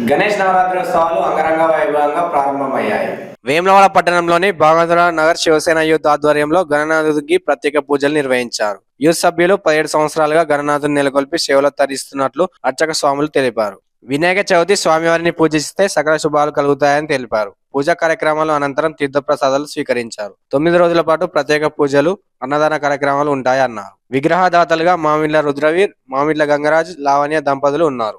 గణేష్ నవరాత్రి ఉత్సవాలు అంగరంగ వైభవంగా ప్రారంభమయ్యాయి. వేములవాడ పట్టణంలోని భాగవతుల నగర్ శివసేన యూత్ ఆధ్వర్యంలో గణనాథుడికి ప్రత్యేక పూజలు నిర్వహించారు. యూత్ సభ్యులు పదిహేడు సంవత్సరాలుగా గణనాథుని నెలకొల్పి సేవలు తరిస్తున్నట్లు అర్చక స్వాములు తెలిపారు. వినాయక చవితి స్వామివారిని పూజిస్తే సకల శుభాలు కలుగుతాయని తెలిపారు. పూజా కార్యక్రమాలు అనంతరం తీర్థప్రసాదాలు స్వీకరించారు. తొమ్మిది రోజుల పాటు ప్రత్యేక పూజలు అన్నదాన కార్యక్రమాలు ఉంటాయన్నారు. విగ్రహదాతలుగా మామిళ్ళ రుద్రవీర్ మామిళ్ళ గంగరాజ్ లావణ్య దంపతులు ఉన్నారు.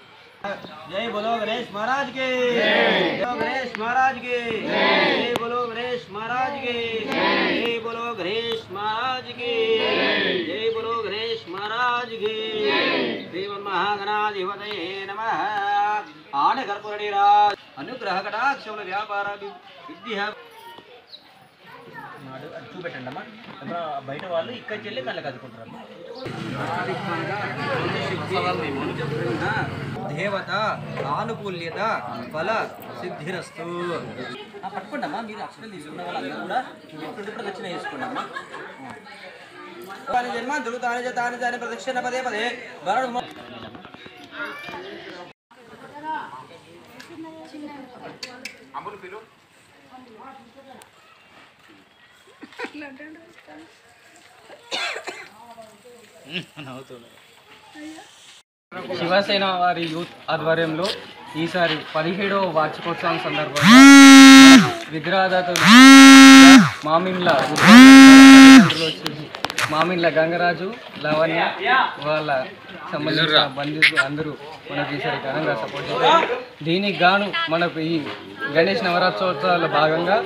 స్థాపయామి పూజయామి పృథివీ సముద్ర పర్యంతాయ ఏకరాడిత చతుర్ जय बोलो गणेश महाराज के जय बोलो गणेश महाराज के जय बोलो गणेश महाराज के जय बोलो गणेश महाराज के जय बोलो गणेश महाराज के देव महागणाधिपतये नमः ఆన కర్పూరడీరా అనుగ్రహ కటాక్షముల వ్యాపార విద్య నాడు అది చూపెట్టండి అమ్మా అమ్మా, బయట వాళ్ళు ఇక్కడికి వెళ్ళి కళ్ళకి అదుకుంటారు దేవత ఆనుకూల్యత ఫల సిద్ధిరస్తు. ఆ, పట్టుకోండి అమ్మా మీరు అక్షరం తీసుకున్న వాళ్ళందరూ కూడా ఎప్పుడు ప్రదక్షిణ చేసుకోండి అమ్మా తాని జన్మ ధృతాని చ తాని తాని ప్రదక్షిణ పదే పదే. వరుణ శివసేన వారి యూత్ ఆధ్వర్యంలో ఈసారి పదిహేడవ వార్షికోత్సవం సందర్భంగా విగ్రహదాతలు మామిన్ల మామిన్ల గంగరాజు లవణ్య వాళ్ళ సంబంధించిన బంధువులు అందరూ మనకు ఈసారి ఘనంగా సపోర్ట్ చేశారు. దీనికి గాను మనకు ఈ గణేష్ నవరాత్రోత్సవాల భాగంగా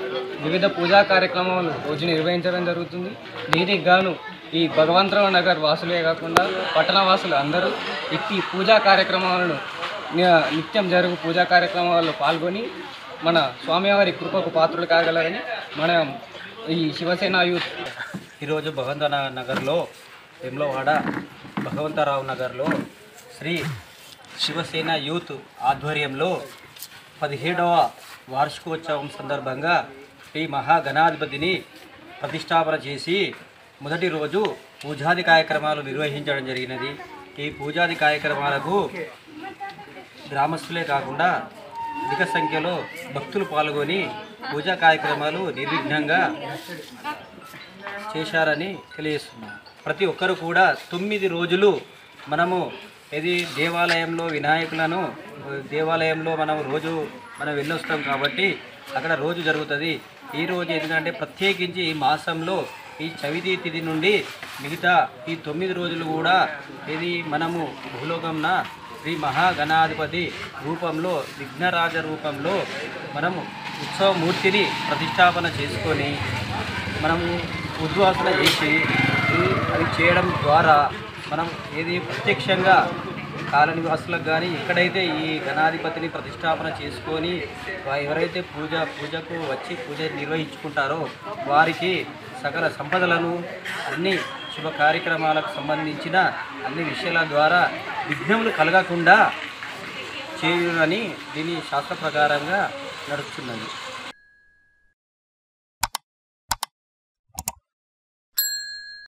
వివిధ పూజా కార్యక్రమాలు రోజు నిర్వహించడం జరుగుతుంది. దీనికి గాను ఈ భగవంతరావు నగర్ వాసులే కాకుండా పట్టణ వాసులు అందరూ ఇట్టి పూజా కార్యక్రమాలను నిత్యం జరుగు పూజా కార్యక్రమాల్లో పాల్గొని మన స్వామివారి కృపకు పాత్రలు కాగలరని మనం ఈ శివసేన యూత్ ఈరోజు భగవంత నగర్లో వెమ్లవాడ భగవంతరావు నగర్లో శ్రీ శివసేన యూత్ ఆధ్వర్యంలో పదిహేడవ వార్షికోత్సవం సందర్భంగా శ్రీ మహాగణాధిపతిని ప్రతిష్టాపన చేసి మొదటి రోజు పూజాది కార్యక్రమాలు నిర్వహించడం జరిగినది. ఈ పూజాది కార్యక్రమాలకు గ్రామస్తులే కాకుండా అధిక సంఖ్యలో భక్తులు పాల్గొని పూజా కార్యక్రమాలు నిర్విఘ్నంగా చేశారని తెలియజేస్తున్నాం. ప్రతి ఒక్కరు కూడా తొమ్మిది రోజులు మనము ఇది దేవాలయంలో వినాయకులను దేవాలయంలో మనం రోజు మనం వెళ్ళొస్తాం కాబట్టి అక్కడ రోజు జరుగుతుంది. ఈ రోజు ఎందుకంటే ప్రత్యేకించి ఈ మాసంలో ఈ చవితి తిథి నుండి మిగతా ఈ తొమ్మిది రోజులు కూడా ఇది మనము భూలోకంన శ్రీ మహాగణాధిపతి రూపంలో విఘ్నరాజ రూపంలో మనము ఉత్సవమూర్తిని ప్రతిష్టాపన చేసుకొని మనము ఉద్వాసన చేసి అది చేయడం ద్వారా మనం ఏది ప్రత్యక్షంగా కాలనివాసులకు కానీ ఎక్కడైతే ఈ గణాధిపతిని ప్రతిష్టాపన చేసుకొని ఎవరైతే పూజ పూజకు వచ్చి పూజ నిర్వహించుకుంటారో వారికి సకల సంపదలను అన్ని శుభ కార్యక్రమాలకు సంబంధించిన అన్ని విషయాల ద్వారా విఘ్నములు కలగకుండా చేయునని దీని శాస్త్ర ప్రకారంగా నడుస్తున్నది